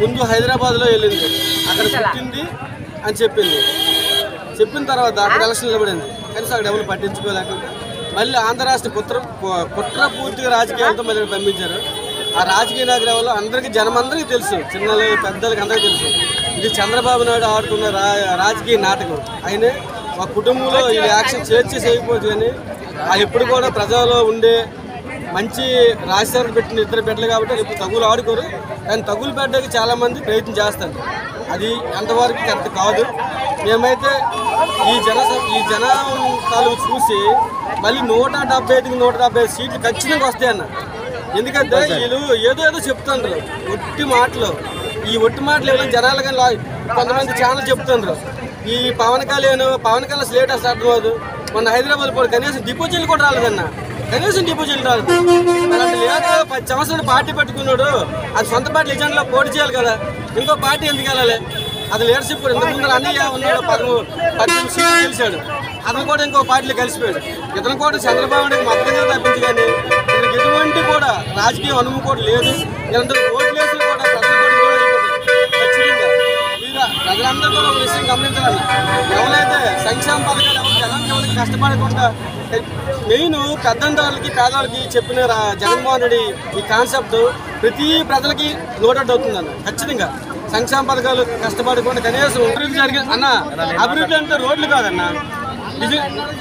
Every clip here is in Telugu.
ముందు హైదరాబాద్లో వెళ్ళింది. అక్కడ పుట్టింది అని చెప్పింది. చెప్పిన తర్వాత అక్కడ ఎలక్షన్ నిలబడింది. కనీసం అక్కడ ఎవరు పట్టించుకోలేక మళ్ళీ ఆంధ్ర రాష్ట్ర కుట్ర కుట్ర పూర్తిగా రాజకీయాలతో మళ్ళీ పంపించారు. ఆ రాజకీయ నాయకుల వల్ల అందరికీ జనమందరికీ తెలుసు. చిన్నలు పెద్దలకి అందరికీ తెలుసు. ఇది చంద్రబాబు నాయుడు ఆడుతున్న రాజకీయ నాటకం. అయినా మా కుటుంబంలో ఈ యాక్షన్ చేర్చి చేయకపోవచ్చు కానీ ఆ ఎప్పుడు కూడా ప్రజల్లో ఉండే మంచి రాజశేఖర్ పెట్టిన ఇద్దరు బిడ్డలు కాబట్టి ఇప్పుడు తగులు ఆడుకోరు. కానీ తగులు పెట్టడానికి చాలా మంది ప్రయత్నం చేస్తారు అది ఎంతవరకు కరెక్ట్ కాదు. మేమైతే ఈ జన ఈ జనం తాలూకు చూసి మళ్ళీ నూట డెబ్బై ఐదుకి నూట డెబ్బై ఐదు సీట్లు ఖచ్చితంగా వస్తాయన్న ఎందుకంటే వీళ్ళు ఏదో ఏదో చెప్తుండ్రు. ఒట్టి మాటలు. ఈ ఒట్టి మాటలు ఏమైనా జనాలు కానీ కొంతమంది ఛానల్ చెప్తుండ్రు. ఈ పవన్ కళ్యాణ్ పవన్ కళ్యాణ్ స్లేట్ అసలు అర్థం కాదు మొన్న హైదరాబాద్ కూడా కనీసం డిపోజిట్లు కూడా రాలేదన్న. కనీసం డిపోజిట్లు రాదు. అలాంటి లేదు పది సంవత్సరాలు పార్టీ పెట్టుకున్నాడు. అది సొంత పార్టీ ఎజెండాలో పోటీ చేయాలి కదా. ఇంకో పార్టీ ఎందుకు వెళ్ళాలి? అది లీడర్షిప్ కూడా ఇంతకు ముందు అన్నయ్య ఉన్నాడు పదమూడు పద్దెనిమిది సీట్లు గెలిచాడు. అతను కూడా ఇంకో పార్టీలో కలిసిపోయాడు. ఇతను కూడా చంద్రబాబు నాయుడు మద్దతుగా తప్పించి కానీ ఇతనికి ఎటువంటి కూడా రాజకీయ అనుభవం కూడా లేదు. ఇలాంటి ఓట్లు వేసి కూడా ప్రజలు కూడా ఖచ్చితంగా. ప్రజలందరూ కూడా ఒక విషయం గమనించాలి. ఎవరైతే సంక్షేమ పథకాలు ఎవరు జనానికి ఎవరికి కష్టపడకుండా మెయిన్ పెద్దందారులకి పేదవాళ్ళకి చెప్పిన రా- జగన్మోహన్ రెడ్డి ఈ కాన్సెప్ట్ ప్రతి ప్రజలకి నోటెడ్ అవుతుందన్న ఖచ్చితంగా. సంక్షేమ పథకాలు కష్టపడకుండా కనీసం అభివృద్ధి జరిగే అన్న అభివృద్ధి అంటే రోడ్లు కాదన్న. ఇది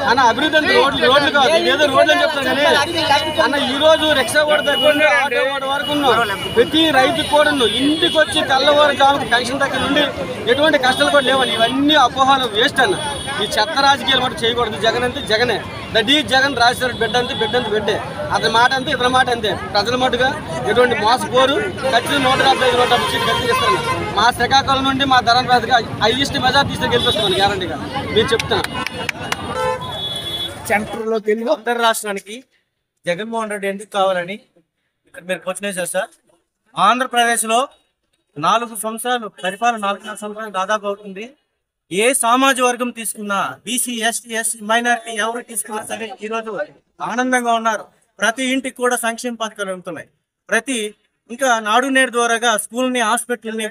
అన్న అభివృద్ధి అంటే రోడ్లు రోడ్లు కాదు. ఏదో రోడ్లు అని చెప్తాను కానీ అన్న ఈ రోజు రిక్షా కూడా దగ్గర ఆటో కూడా వరకు ఉన్నాం. ప్రతి రైతు కూడా ఇంటికి వచ్చి తెల్లవారు జాముకి పెన్షన్ దగ్గర నుండి ఎటువంటి కష్టాలు కూడా లేవని ఇవన్నీ అపోహాలు వేస్ట్ అన్న. ఈ చెత్త రాజకీయాలు కూడా చేయకూడదు. జగన్ అంటే జగనే. ఈ జగన్ రాజశేఖర బిడ్డ అంతే బిడ్డ అంతే బిడ్డే. అతని మాట అంతే ఇతని మాట అంతే. ప్రజల మటుగా ఎటువంటి మోసపోరు. ఖచ్చితంగా నూట డెబ్బై ఐదు నూట డెబ్బై సీట్లు గెలిపిస్తాను మా శ్రీకాకుళం నుండి మా ధరం పెద్దగా హైయెస్ట్ మెజార్టీ ఇస్తే గెలిపిస్తాను గ్యారంటీగా మీరు చెప్తాను సెంటర్లోకి వెళ్ళి ఉత్తర రాష్ట్రానికి జగన్మోహన్ రెడ్డి ఎందుకు కావాలని ఇక్కడ మీరు క్వశ్చన్ వేశారు సార్. ఆంధ్రప్రదేశ్లో నాలుగు సంవత్సరాలు పరిపాలన నాలుగున్నర సంవత్సరాలు దాదాపు అవుతుంది. ఏ సామాజిక వర్గం తీసుకున్నా బీసీ ఎస్టీ ఎస్సీ మైనారిటీ ఎవరు తీసుకున్నా సరే ఈరోజు ఆనందంగా ఉన్నారు. ప్రతి ఇంటికి కూడా సంక్షేమ పథకాలు ఉంటున్నాయి ప్రతి ఇంకా నాడు నేడు ద్వారాగా స్కూల్ని హాస్పిటల్ని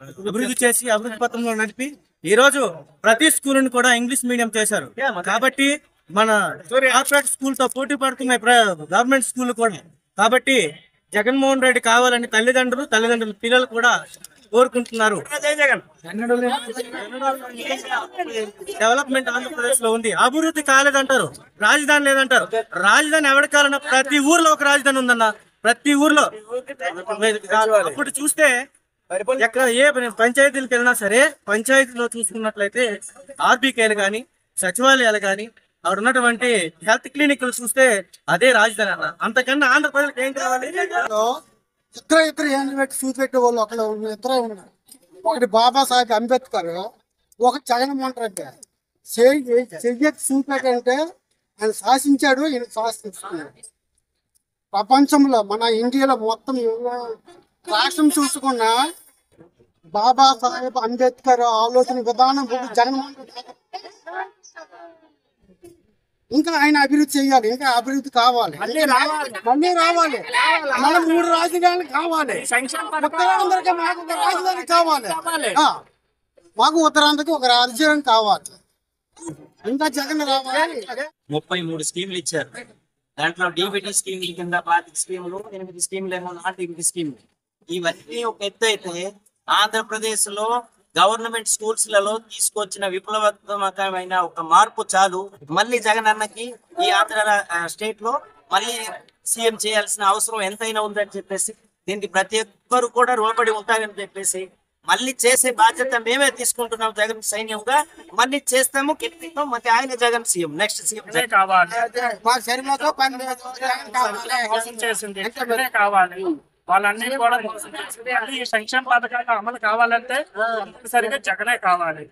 అభివృద్ధి చేసి అభివృద్ధి పథంలో నడిపి ఈ రోజు ప్రతి స్కూల్ని కూడా ఇంగ్లీష్ మీడియం చేశారు. కాబట్టి మన కార్పొరేట్ స్కూల్తో పోటీ పడుతున్నాయి ప్ర- గవర్నమెంట్ స్కూల్ కూడా. కాబట్టి జగన్మోహన్ రెడ్డి కావాలని తల్లిదండ్రులు తల్లిదండ్రుల పిల్లలు కూడా కోరుకుంటున్నారు. డెవలప్మెంట్ ఆంధ్రప్రదేశ్లో ఉంది. అభివృద్ధి కాలేదంటారు. రాజధాని లేదంటారు. రాజధాని ఎవరి ప్రతి ఊర్లో ఒక రాజధాని ఉందన్న. ప్రతి ఊర్లో. అప్పుడు చూస్తే ఎక్కడ ఏ పంచాయతీలకు వెళ్ళినా సరే పంచాయతీలో చూసుకున్నట్లయితే ఆర్బీకేలు కానీ సచివాలయాలు కానీ అక్కడ ఉన్నటువంటి హెల్త్ క్లినిక్లు చూస్తే అదే రాజధాని అన్న. అంతకన్నా ఆంధ్రప్రదేశ్ ఏం కావాలి ఇద్దరు ఇద్దరు ఏంటి పెట్టి చూసి పెట్టే వాళ్ళు ఒకళ్ళు ఇద్దరే ఉన్నారు. ఒకటి బాబాసాహెబ్ అంబేద్కర్ ఒకటి జగన్మోహన్ రెడ్డి చెయ్యకి చూపెట్టంటే ఆయన శాసించాడు ఈయన శాసిస్తున్నాడు. ప్రపంచంలో మన ఇండియాలో మొత్తం రాష్ట్రం చూసుకున్న బాబాసాహెబ్ అంబేద్కర్ ఆలోచన విధానం జగన్మోహన్ రెడ్డి ఇంకా ఆయన అభివృద్ధి చేయాలి ఇంకా అభివృద్ధి కావాలి. మళ్ళీ రావాలి. మన మూడు రాజధానులు కావాలి. ఉత్తరాంధ్రకి మాకు ఒక రాజధాని కావాలి. మాకు ఉత్తరాంధ్రకి ఒక రాజధాని కావాలి. ఇంకా జగన్ రావాలి. ముప్పై మూడు స్కీములు ఇచ్చారు. దాంట్లో డీబీటీ స్కీమ్ కింద పాతిక స్కీములు ఎనిమిది స్కీములు ఏమో నాన్ డీబీటీ స్కీములు. ఇవన్నీ ఒక ఎత్తు అయితే ఆంధ్రప్రదేశ్లో గవర్నమెంట్ స్కూల్స్లలో తీసుకొచ్చిన విప్లవాత్మకమైన ఒక మార్పు చాలు మళ్ళీ జగన్ అన్నకి ఈ ఆంధ్ర స్టేట్లో మళ్ళీ సీఎం చేయాల్సిన అవసరం ఎంతైనా ఉందని చెప్పేసి దీనికి ప్రతి ఒక్కరు కూడా రుణపడి ఉంటారని చెప్పేసి మళ్ళీ చేసే బాధ్యత మేమే తీసుకుంటున్నాం జగన్ సైన్యంగా మళ్ళీ చేస్తాము గెలిపిస్తాం మరి ఆయన జగన్ సీఎం నెక్స్ట్ సీఎం. మా పని. జగన్ కావాలి. వాళ్ళన్నీ కూడా ఈ సంక్షేమ పథకాలు అమలు కావాలంటే కంపల్సరిగా జగనే కావాలి.